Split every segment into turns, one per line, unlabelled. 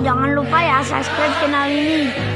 Jangan lupa ya subscribe channel ini.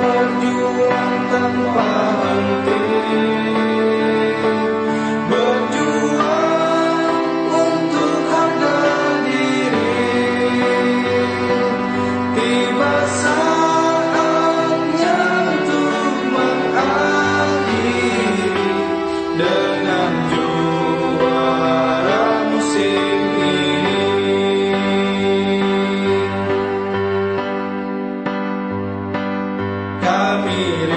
berjuang tanpa henti. Amen.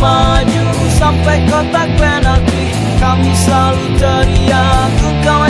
Maju Sampai kotak penalti. Kami selalu teriak Engkau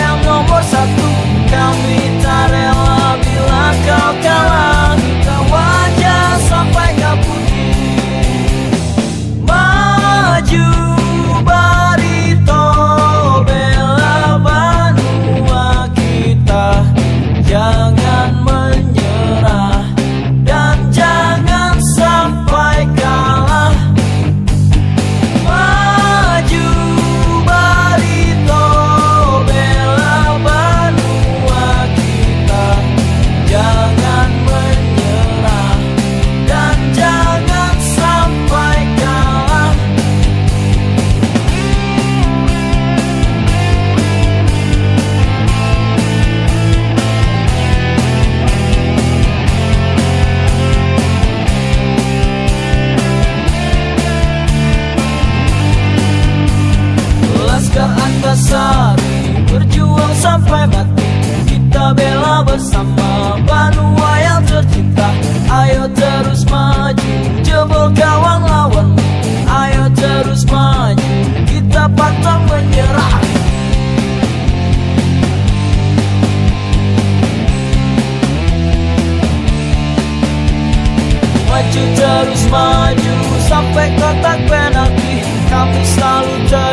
Antasari berjuang sampai mati Kita bela bersama. Banua yang tercinta Ayo terus maju. Jebol gawang lawanmu Ayo terus maju. Kita pantang menyerah. Maju terus maju Sampai kotak penalti. Kami selalu teriak